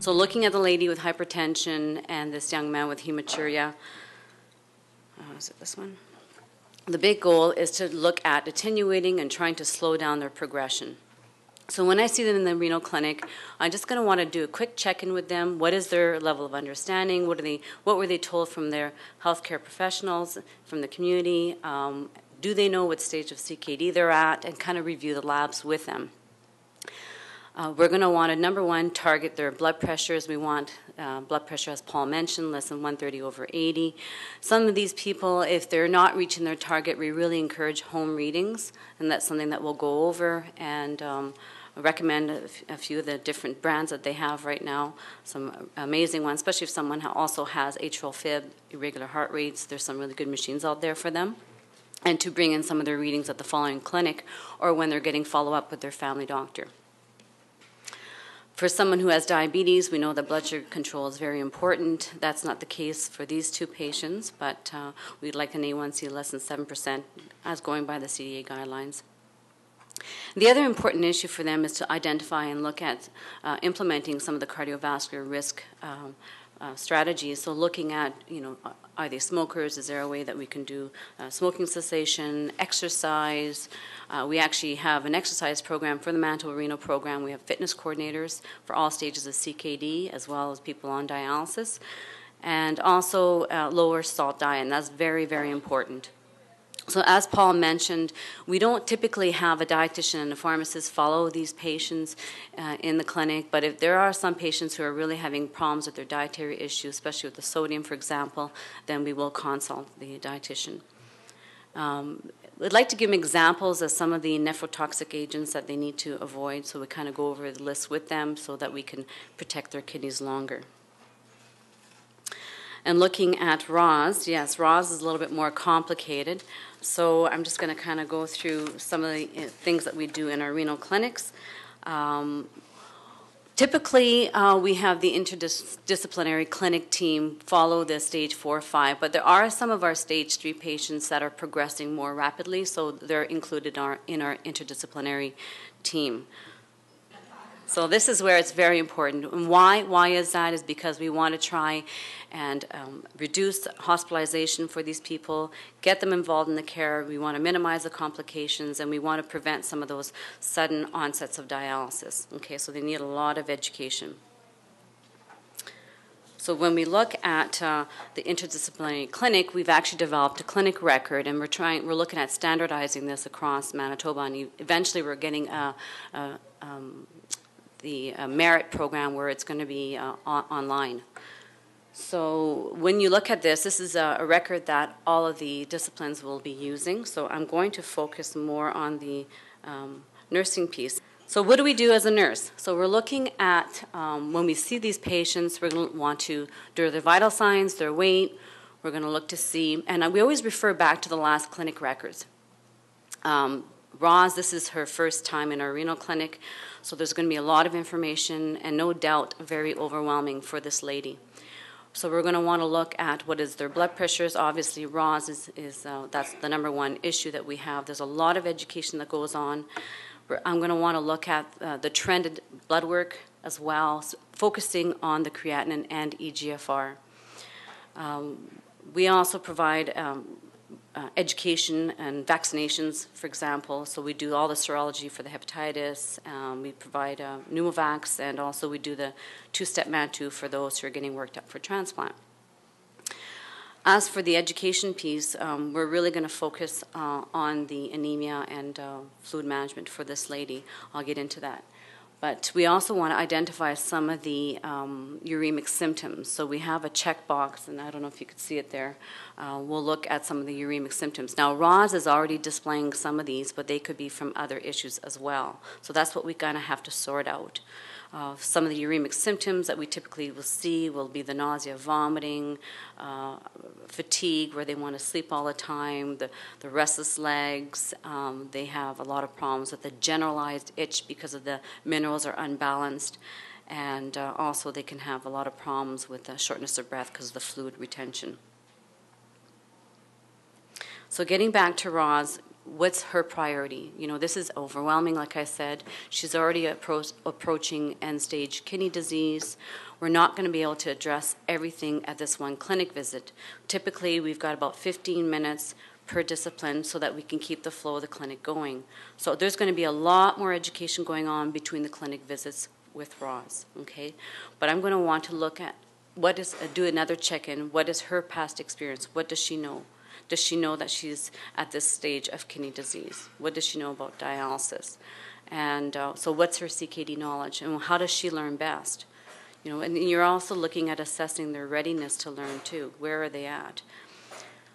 So looking at the lady with hypertension and this young man with hematuria, uh, is it this one? The big goal is to look at attenuating and trying to slow down their progression. So when I see them in the renal clinic, I'm just going to want to do a quick check-in with them. What is their level of understanding? What are they? What were they told from their healthcare professionals, from the community? Um, do they know what stage of CKD they're at? And kind of review the labs with them. Uh, we're going to want to, number one, target their blood pressures. We want uh, blood pressure, as Paul mentioned, less than 130 over 80. Some of these people, if they're not reaching their target, we really encourage home readings, and that's something that we'll go over and um, recommend a, few of the different brands that they have right now. Some amazing ones, especially if someone also has atrial fib, irregular heart rates. There's some really good machines out there for them and to bring in some of their readings at the following clinic or when they're getting follow up with their family doctor. For someone who has diabetes, we know that blood sugar control is very important. That's not the case for these two patients, but uh, we'd like an A1C less than 7% as going by the CDA guidelines. The other important issue for them is to identify and look at uh, implementing some of the cardiovascular risk um, uh, strategies. So looking at, you know, are they smokers? Is there a way that we can do uh, smoking cessation, exercise? Uh, we actually have an exercise program for the Manitoba Renal program. We have fitness coordinators for all stages of CKD, as well as people on dialysis, and also uh, lower salt diet, and that's very, very important. So as Paul mentioned, we don't typically have a dietitian and a pharmacist follow these patients uh, in the clinic, but if there are some patients who are really having problems with their dietary issues, especially with the sodium, for example, then we will consult the dietitian. Um, I'd like to give them examples of some of the nephrotoxic agents that they need to avoid, so we kind of go over the list with them so that we can protect their kidneys longer. And looking at Roz, yes, Roz is a little bit more complicated. So I'm just going to kind of go through some of the uh, things that we do in our renal clinics. Um, typically, uh, we have the interdisciplinary clinic team follow the stage four or five, but there are some of our stage three patients that are progressing more rapidly, so they're included in our, in our interdisciplinary team. So this is where it's very important. And why? Why is that? Is because we want to try and um, reduce hospitalization for these people, get them involved in the care. We want to minimize the complications, and we want to prevent some of those sudden onsets of dialysis. Okay, so they need a lot of education. So when we look at uh, the interdisciplinary clinic, we've actually developed a clinic record, and we're trying. We're looking at standardizing this across Manitoba, and eventually we're getting a, a um, the uh, merit program where it's going to be uh, online. So when you look at this, this is a, a, record that all of the disciplines will be using. So I'm going to focus more on the um, nursing piece. So what do we do as a nurse? So we're looking at um, when we see these patients, we're going to want to do their vital signs, their weight. We're going to look to see, and we always refer back to the last clinic records. Um, Roz, this is her first time in our renal clinic. So there's going to be a lot of information and no doubt very overwhelming for this lady. So we're going to want to look at what is their blood pressures. Obviously, Roz is, is uh, that's the number one issue that we have. There's a lot of education that goes on. I'm going to want to look at uh, the trended blood work as well, so focusing on the creatinine and EGFR. Um, we also provide um, uh, education and vaccinations, for example. So we do all the serology for the hepatitis. Um, we provide uh, pneumovax, and also we do the two-step Mantoux for those who are getting worked up for transplant. As for the education piece, um, we're really going to focus uh, on the anemia and uh, fluid management for this lady. I'll get into that. But we also want to identify some of the um, uremic symptoms. So we have a checkbox, and I don't know if you could see it there. Uh, we'll look at some of the uremic symptoms. Now, Roz is already displaying some of these, but they could be from other issues as well. So that's what we kind of have to sort out. Uh, some of the uremic symptoms that we typically will see will be the nausea, vomiting, uh, fatigue, where they want to sleep all the time, the, the restless legs. Um, they have a lot of problems with the generalized itch because of the minerals are unbalanced. And uh, also, they can have a lot of problems with the shortness of breath because of the fluid retention. So, getting back to Roz, what's her priority? You know, this is overwhelming, like I said. She's already appro- approaching end stage kidney disease. We're not going to be able to address everything at this one clinic visit. Typically, we've got about 15 minutes per discipline so that we can keep the flow of the clinic going. So there's going to be a lot more education going on between the clinic visits with Roz, okay? But I'm going to want to look at what is, uh, do another check-in. What is her past experience? What does she know? Does she know that she's at this stage of kidney disease? What does she know about dialysis? And uh, so, what's her CKD knowledge, and how does she learn best? You know, and you're also looking at assessing their readiness to learn too. Where are they at?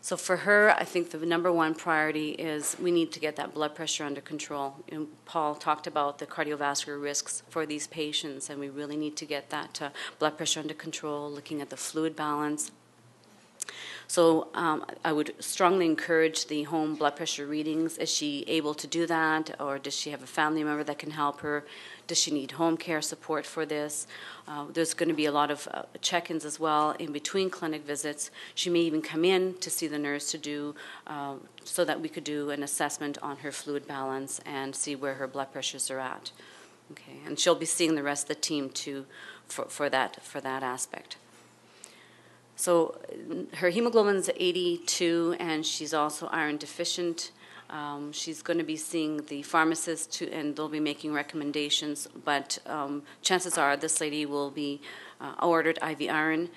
So for her, I think the number one priority is we need to get that blood pressure under control. Know, Paul talked about the cardiovascular risks for these patients, and we really need to get that uh, blood pressure under control, looking at the fluid balance, so um, I would strongly encourage the home blood pressure readings. Is she able to do that, or does she have a family member that can help her? Does she need home care support for this? Uh, there's going to be a lot of uh, check-ins as well in between clinic visits. She may even come in to see the nurse to do uh, so that we could do an assessment on her fluid balance and see where her blood pressures are at. Okay, and she'll be seeing the rest of the team too for, for that for that aspect. So her hemoglobin is 82, and she's also iron deficient. Um, she's going to be seeing the pharmacist, to, and they'll be making recommendations. But um, chances are this lady will be uh, ordered IV iron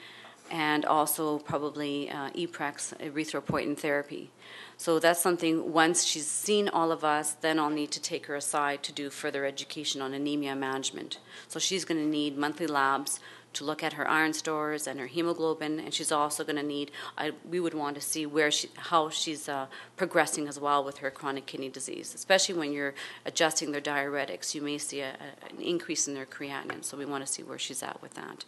and also probably uh, EPREX, erythropoietin therapy. So that's something, once she's seen all of us, then I'll need to take her aside to do further education on anemia management. So she's going to need monthly labs to look at her iron stores and her hemoglobin, and she's also going to need. I, we would want to see where she, how she's uh, progressing as well with her chronic kidney disease, especially when you're adjusting their diuretics. You may see a, a, an increase in their creatinine, so we want to see where she's at with that.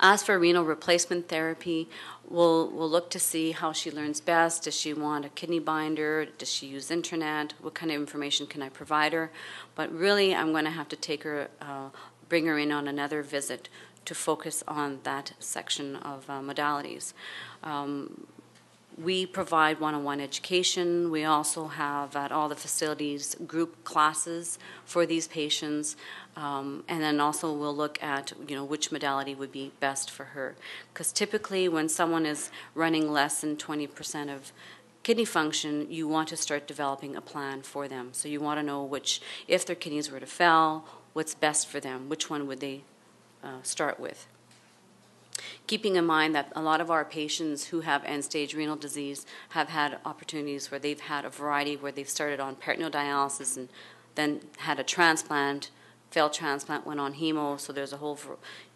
As for renal replacement therapy, we'll, we'll look to see how she learns best. Does she want a kidney binder? Does she use internet? What kind of information can I provide her? But really, I'm going to have to take her uh, bring her in on another visit to focus on that section of uh, modalities. Um, we provide one-on-one education. We also have at all the facilities group classes for these patients, um, and then also we'll look at you know which modality would be best for her. Because typically, when someone is running less than 20% of kidney function, you want to start developing a plan for them. So you want to know which, if their kidneys were to fail what's best for them, which one would they uh, start with. Keeping in mind that a lot of our patients who have end stage renal disease have had opportunities where they've had a variety where they've started on peritoneal dialysis and then had a transplant, failed transplant, went on hemo, so there's a whole,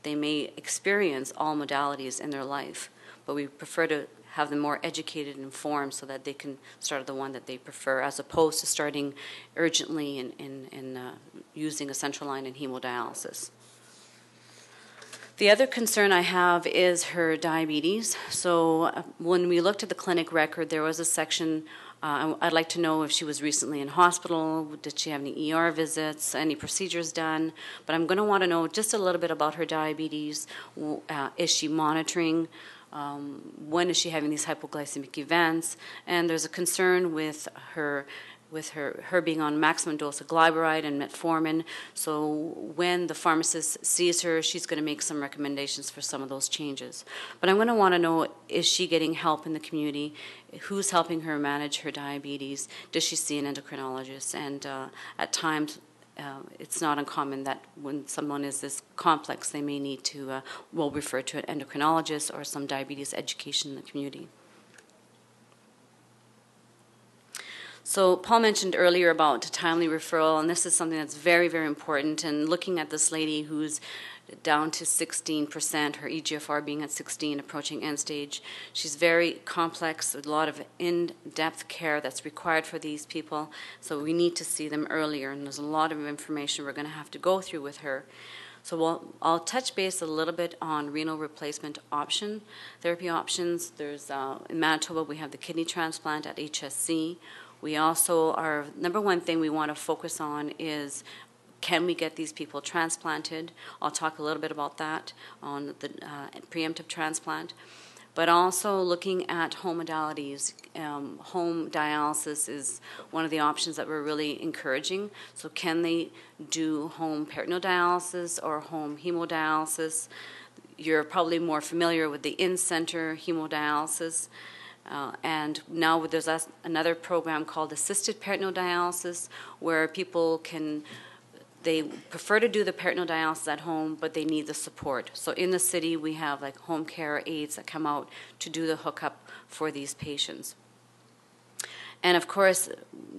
they may experience all modalities in their life. But we prefer to have them more educated and informed so that they can start the one that they prefer as opposed to starting urgently and uh, using a central line in hemodialysis. The other concern I have is her diabetes. So uh, when we looked at the clinic record, there was a section. Uh, I'd like to know if she was recently in hospital. Did she have any ER visits? Any procedures done? But I'm going to want to know just a little bit about her diabetes. Uh, is she monitoring? um, when is she having these hypoglycemic events, and there's a concern with her with her, her being on maximum dose of glyburide and metformin. So when the pharmacist sees her, she's going to make some recommendations for some of those changes. But I'm going to want to know, is she getting help in the community? Who's helping her manage her diabetes? Does she see an endocrinologist? And uh, at times, uh, it's not uncommon that when someone is this complex, they may need to, uh, will refer to an endocrinologist or some diabetes education in the community. So Paul mentioned earlier about timely referral, and this is something that's very, very important. And looking at this lady who's down to 16%, her EGFR being at 16, approaching end stage. She's very complex, a lot of in depth care that's required for these people. So we need to see them earlier, and there's a lot of information we're going to have to go through with her. So we'll, I'll touch base a little bit on renal replacement option, therapy options. There's uh, in Manitoba we have the kidney transplant at HSC. We also our number one thing we want to focus on is can we get these people transplanted? I'll talk a little bit about that on the uh, preemptive transplant. but also looking at home modalities. Um, home dialysis is one of the options that we're really encouraging. So, can they do home peritoneal dialysis or home hemodialysis? You're probably more familiar with the in center hemodialysis. Uh, and now there's another program called assisted peritoneal dialysis where people can they prefer to do the peritoneal dialysis at home, but they need the support. So in the city, we have like home care aides that come out to do the hookup for these patients. And of course,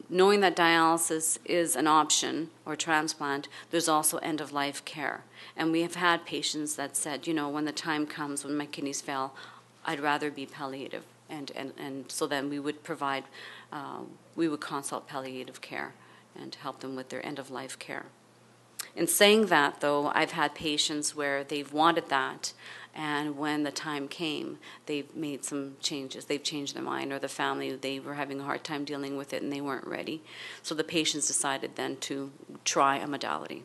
knowing that dialysis is an option or transplant, there's also end of life care. And we have had patients that said, you know, when the time comes when my kidneys fail, I'd rather be palliative. And, and, and so then we would provide, uh, we would consult palliative care and help them with their end of life care. In saying that, though, I've had patients where they've wanted that, and when the time came, they've made some changes. They've changed their mind, or the family, they were having a hard time dealing with it and they weren't ready. So the patients decided then to try a modality.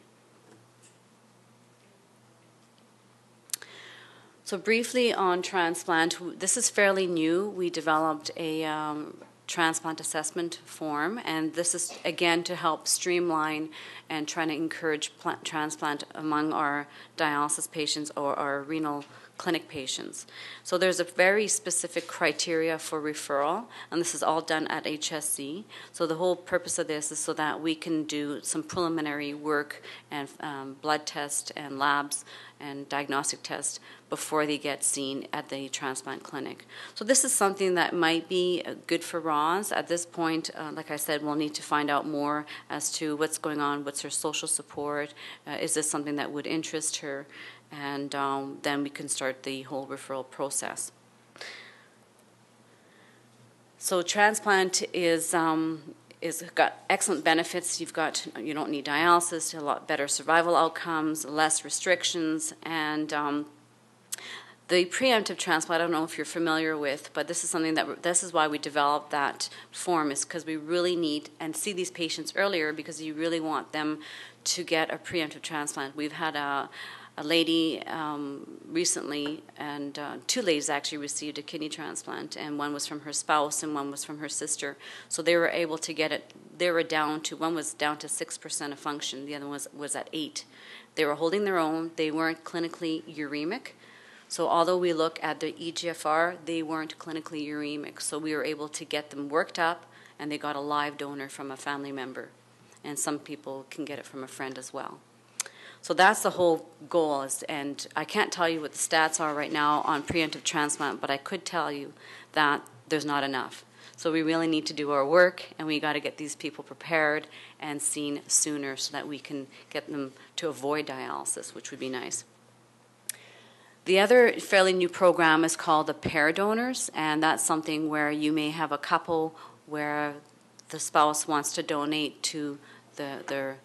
So, briefly on transplant, this is fairly new. We developed a um, transplant assessment form, and this is again to help streamline and trying to encourage transplant among our dialysis patients or our renal clinic patients. So there's a very specific criteria for referral, and this is all done at HSC. So the whole purpose of this is so that we can do some preliminary work and um, blood tests and labs and diagnostic tests before they get seen at the transplant clinic. So this is something that might be uh, good for Roz. At this point, uh, like I said, we'll need to find out more as to what's going on, what's her social support, uh, is this something that would interest her, and um, then we can start the whole referral process. So transplant is um, is got excellent benefits. You've got you don't need dialysis, a lot better survival outcomes, less restrictions, and um, the preemptive transplant. I don't know if you're familiar with, but this is something that this is why we developed that form is because we really need and see these patients earlier because you really want them to get a preemptive transplant. We've had a a lady um, recently, and uh, two ladies actually received a kidney transplant, and one was from her spouse and one was from her sister. So they were able to get it. They were down to one was down to six percent of function, the other was was at eight. They were holding their own. They weren't clinically uremic. So although we look at the EGFR, they weren't clinically uremic. So we were able to get them worked up, and they got a live donor from a family member, and some people can get it from a friend as well. So that's the whole goal. Is, and I can't tell you what the stats are right now on preemptive transplant, but I could tell you that there's not enough. So we really need to do our work, and we got to get these people prepared and seen sooner so that we can get them to avoid dialysis, which would be nice. The other fairly new program is called the pair donors, and that's something where you may have a couple where the spouse wants to donate to the, their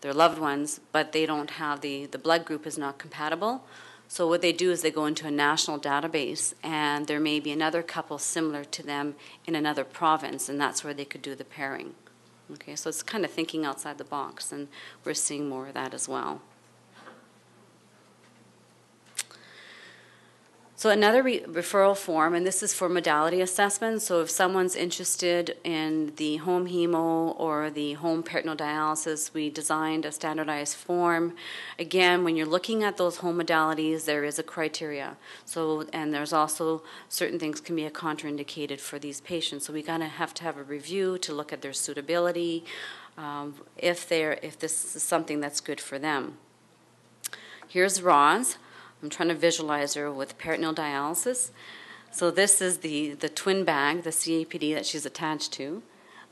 their loved ones, but they don't have the, the blood group is not compatible. So what they do is they go into a national database, and there may be another couple similar to them in another province, and that's where they could do the pairing. Okay, so it's kind of thinking outside the box, and we're seeing more of that as well. So another re- referral form, and this is for modality assessment. So if someone's interested in the home hemo or the home peritoneal dialysis, we designed a standardized form. Again, when you're looking at those home modalities, there is a criteria. So and there's also certain things can be a contraindicated for these patients. So we kind of have to have a review to look at their suitability, um, if they're if this is something that's good for them. Here's Roz. I'm trying to visualize her with peritoneal dialysis. So this is the, the twin bag, the CAPD that she's attached to.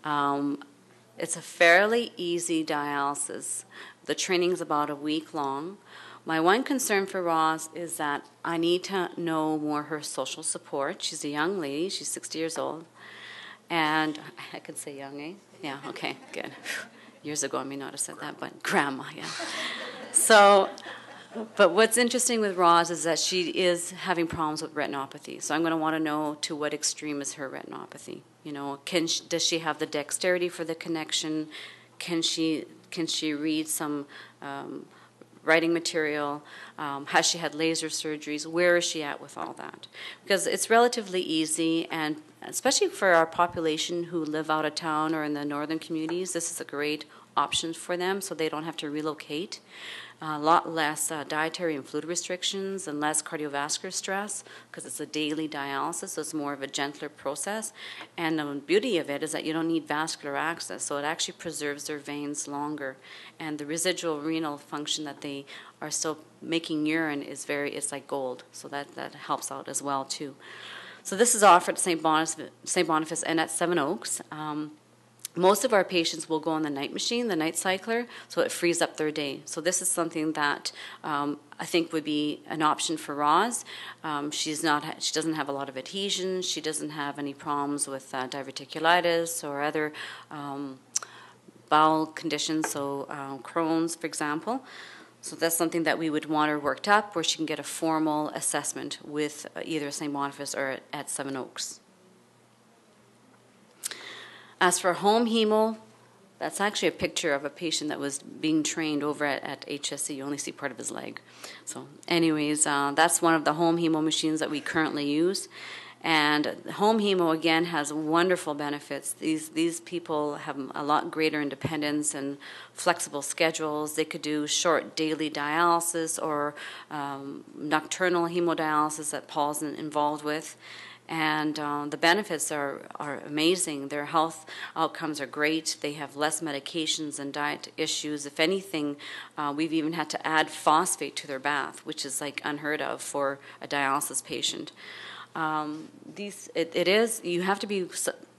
Um, it's a fairly easy dialysis. The training is about a week long. My one concern for Roz is that I need to know more her social support. She's a young lady, she's 60 years old. And I could say young, eh? Yeah, okay, good. Years ago, I may not have said that, but grandma, yeah. So but what's interesting with Roz is that she is having problems with retinopathy. So I'm going to want to know to what extreme is her retinopathy. You know, can she, does she have the dexterity for the connection? Can she can she read some um, writing material, um, has she had laser surgeries, where is she at with all that? Because it's relatively easy, and especially for our population who live out of town or in the northern communities, this is a great option for them so they don't have to relocate a lot less uh, dietary and fluid restrictions and less cardiovascular stress because it's a daily dialysis, so it's more of a gentler process. And the beauty of it is that you don't need vascular access, so it actually preserves their veins longer. And the residual renal function that they are still making urine is very, it's like gold, so that, that helps out as well too. So this is offered at St. Boniface, St. Boniface and at Seven Oaks. Um, most of our patients will go on the night machine, the night cycler, so it frees up their day. So this is something that um, I think would be an option for Roz. Um, she's not, she doesn't have a lot of adhesions. She doesn't have any problems with uh, diverticulitis or other um, bowel conditions, so uh, Crohn's, for example. So that's something that we would want her worked up, where she can get a formal assessment with uh, either St. Boniface or at Seven Oaks. As for home hemo, that's actually a picture of a patient that was being trained over at, at HSC. You only see part of his leg. So, anyways, uh, that's one of the home hemo machines that we currently use. And home hemo again has wonderful benefits. These these people have a lot greater independence and flexible schedules. They could do short daily dialysis or um, nocturnal hemodialysis that Paul's involved with and uh, the benefits are, are amazing. Their health outcomes are great. They have less medications and diet issues. If anything, uh, we've even had to add phosphate to their bath, which is like unheard of for a dialysis patient. Um, these, it, it is, you have to be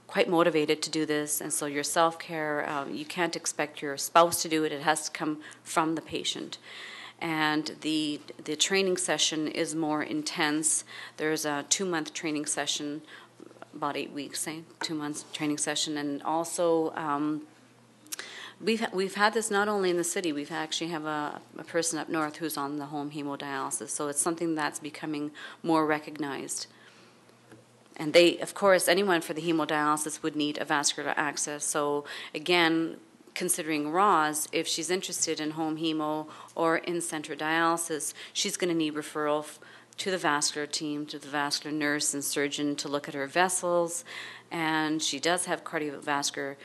quite motivated to do this, and so your self care, um, you can't expect your spouse to do it, it has to come from the patient and the the training session is more intense. There's a two month training session, about eight weeks, say two months training session, and also. Um, We've, we've had this not only in the city, we've actually have a, a person up north who's on the home hemodialysis, so it's something that's becoming more recognized. And they, of course, anyone for the hemodialysis would need a vascular access. So again, considering Roz, if she's interested in home hemo or in center dialysis, she's going to need referral to the vascular team, to the vascular nurse and surgeon to look at her vessels. And she does have cardiovascular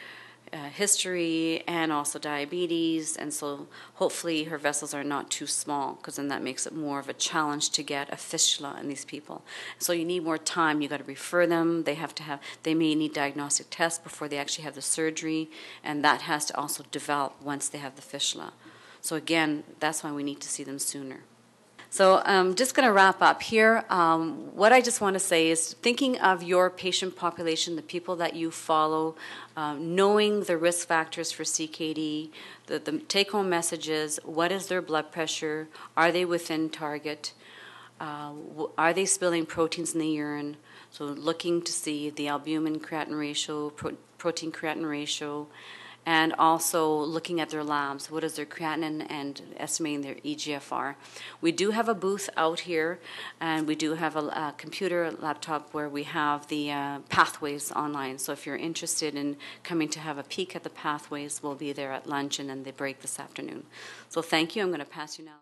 uh, history and also diabetes, and so hopefully her vessels are not too small because then that makes it more of a challenge to get a fistula in these people. So you need more time. You got to refer them. They have to have. They may need diagnostic tests before they actually have the surgery, and that has to also develop once they have the fistula. So again, that's why we need to see them sooner. So I'm um, just going to wrap up here. Um, what I just want to say is thinking of your patient population, the people that you follow, uh, knowing the risk factors for CKD, the, the take home messages what is their blood pressure? Are they within target? Uh, are they spilling proteins in the urine? So looking to see the albumin creatinine ratio, pro- protein creatinine ratio and also looking at their labs. What is their creatinine and estimating their EGFR. We do have a booth out here, and we do have a, a computer laptop where we have the uh, pathways online. So if you're interested in coming to have a peek at the pathways, we'll be there at lunch and then the break this afternoon. So thank you. I'm going to pass you now.